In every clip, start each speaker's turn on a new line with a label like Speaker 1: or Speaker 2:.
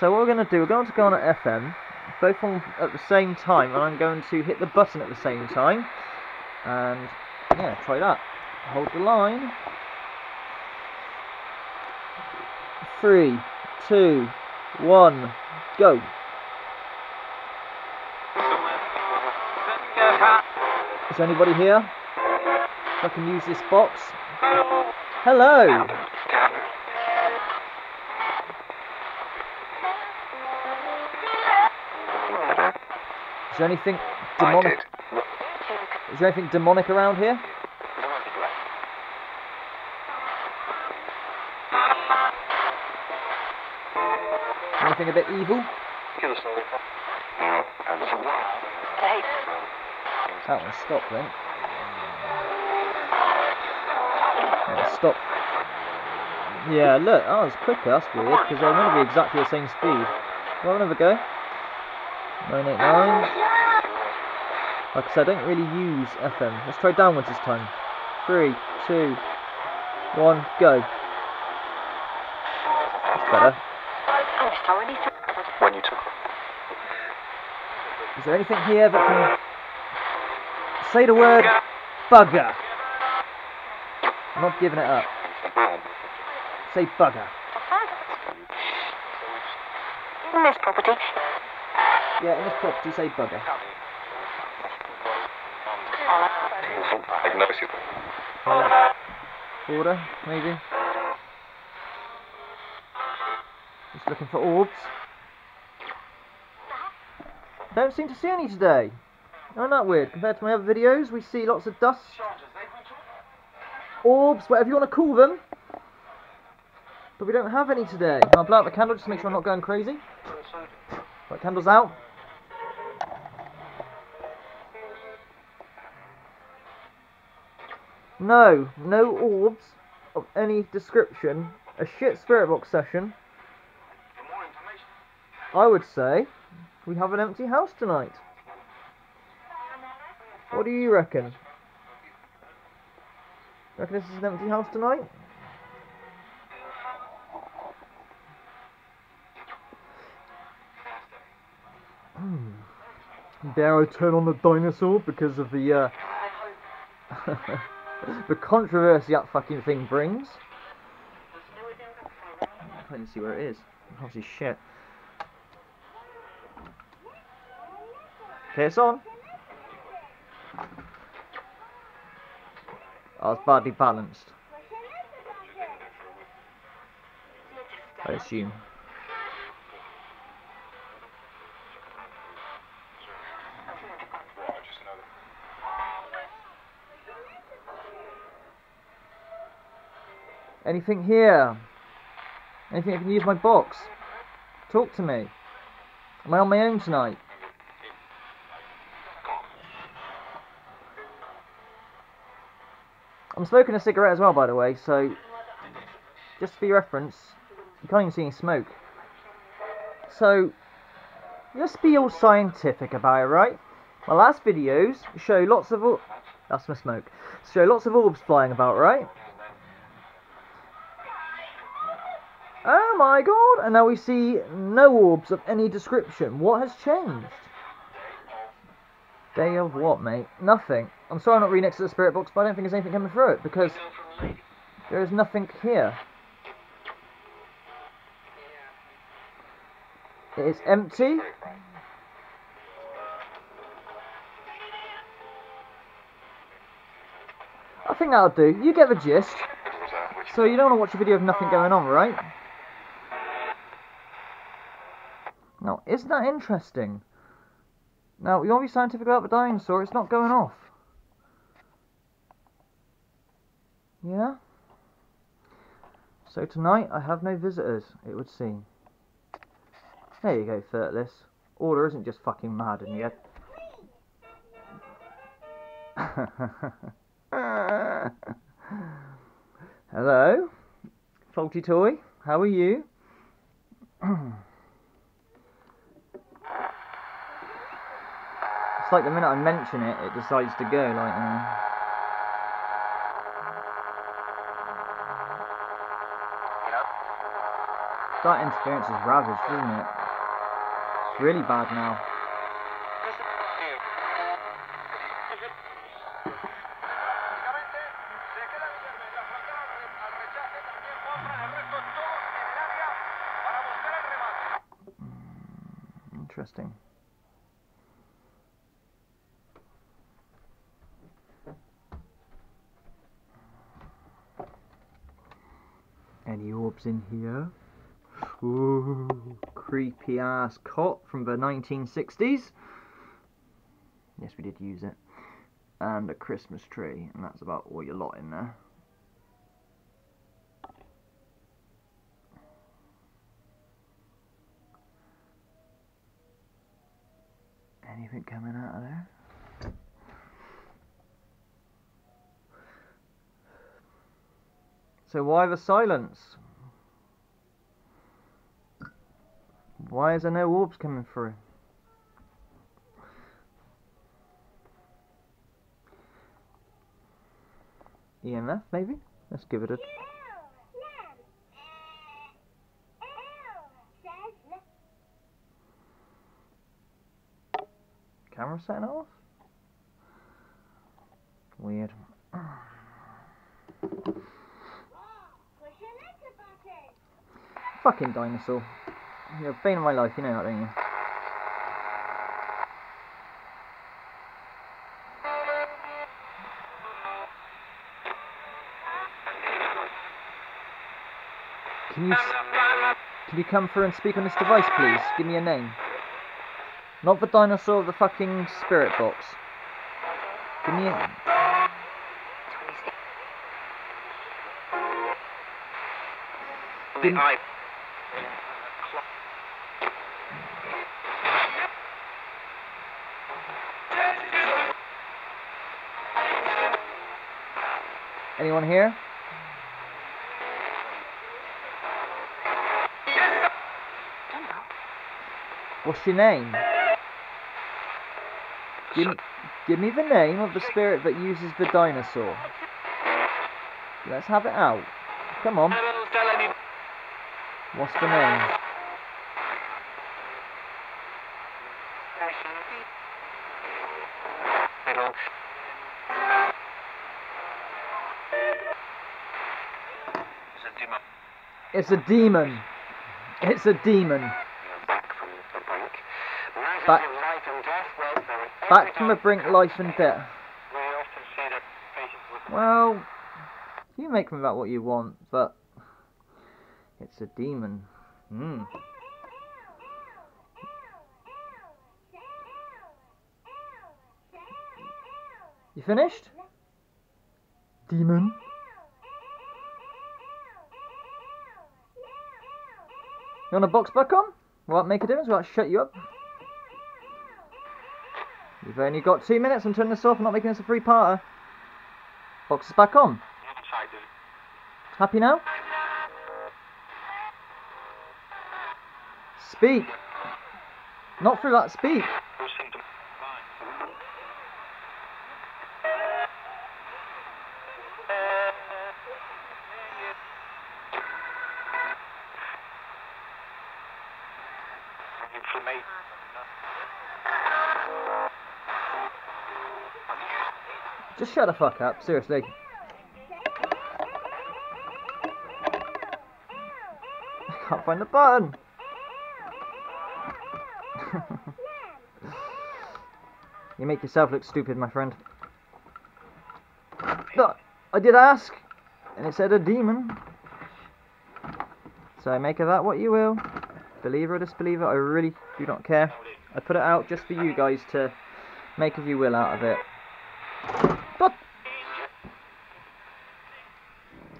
Speaker 1: So what we're going to do, we're going to go on at FM, both on at the same time, and I'm going to hit the button at the same time. And yeah, try that. Hold the line. Three, two, one, go. Is anybody here? I can use this box. Hello. Is there anything demonic? Is there anything demonic around here? Anything a bit evil? That one stopped then. Yeah, stop. Yeah, look, oh, it's quicker, that's weird, because they're going to be exactly the same speed. Well, another go. 989. Like I said, I don't really use FM. Let's try downwards this time. Three, two, one, go. That's better.
Speaker 2: When you took
Speaker 1: Is there anything here that can say the word bugger? I'm not giving it up. Say bugger.
Speaker 3: In this property,
Speaker 1: Yeah, in this property, say bugger.
Speaker 2: Diagnose you.
Speaker 1: Order, maybe. Just looking for orbs. Don't seem to see any today. Isn't that weird? Compared to my other videos, we see lots of dust. Orbs, whatever you want to call them. But we don't have any today. I'll blow out the candle just to make sure I'm not going crazy. Right, candles out. No, no orbs of any description. A shit spirit box session. I would say we have an empty house tonight. What do you reckon? Reckon this is an empty house tonight? Hmm. Dare I turn on the dinosaur because of the uh, the controversy that fucking thing brings. I can see where it is. I can't see shit. Okay, it's on. Oh, it's badly balanced. I assume. Anything here? Anything I can use my box? Talk to me. Am I on my own tonight? I'm smoking a cigarette as well, by the way, so just for your reference, you can't even see any smoke. So, let's be all scientific about it, right? My last videos show lots of that's my smoke. Show lots of orbs flying about, right? Oh my god! And now we see no orbs of any description. What has changed? Day of what, mate? Nothing. I'm sorry I'm not really next to the spirit box, but I don't think there's anything coming through it because there is nothing here. It is empty. I think that'll do. You get the gist. So you don't want to watch a video of nothing going on, right? Now, isn't that interesting? Now, you want to be scientific about the dinosaur, it's not going off. Yeah? So tonight, I have no visitors, it would seem. There you go, Thirtless. Order isn't just fucking mad in the head. Hello? Faulty Toy, how are you? like the minute I mention it, it decides to go, like, uh, That interference is ravaged, isn't it? It's really bad now. Interesting. In here? Ooh, creepy ass cot from the 1960s. Yes, we did use it. And a Christmas tree, and that's about all your lot in there. Anything coming out of there? So why the silence? Why is there no orbs coming through? EMF maybe? Let's give it a camera setting off? Weird. Fucking dinosaur. A bane of my life, you know that, don't you? Can you can you come through and speak on this device, please? Give me a name. Not the dinosaur, the fucking spirit box. Give me a. Didn't-
Speaker 2: I
Speaker 1: Anyone here? What's your name? Give me, give me the name of the spirit that uses the dinosaur. Let's have it out. Come on. What's the name?
Speaker 2: I don't Sentima
Speaker 1: It's a demon. It's a demon.
Speaker 2: back from the brink. Matters
Speaker 1: Back-
Speaker 2: of life and death, well,
Speaker 1: Back from the brink, life and death.
Speaker 2: We often see that patients with
Speaker 1: Well, you make them about what you want, but it's a demon. Hmm. You finished? Demon. You want a box back on? Will that make a difference? Will that shut you up? You've only got two minutes. I'm turning this off. I'm not making this a free parter. Box is back on. Happy now? Speak. Not through that. Speak.
Speaker 2: who seem to fine.
Speaker 1: Just shut the fuck up. Seriously. I can't find the button. you make yourself look stupid, my friend. But I did ask, and it said a demon. So make of that what you will. Believer or disbeliever, I really do not care. I put it out just for you guys to make of you will out of it. But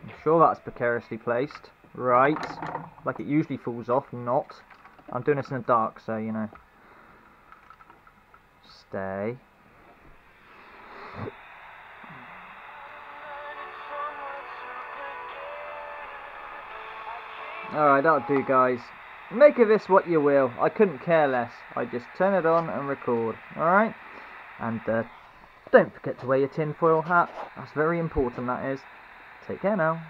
Speaker 1: I'm sure that's precariously placed. Right. Like it usually falls off, not. I'm doing this in the dark, so you know. Stay. Alright, that'll do, guys. Make of this what you will. I couldn't care less. I just turn it on and record. Alright? And uh, don't forget to wear your tinfoil hat. That's very important, that is. Take care now.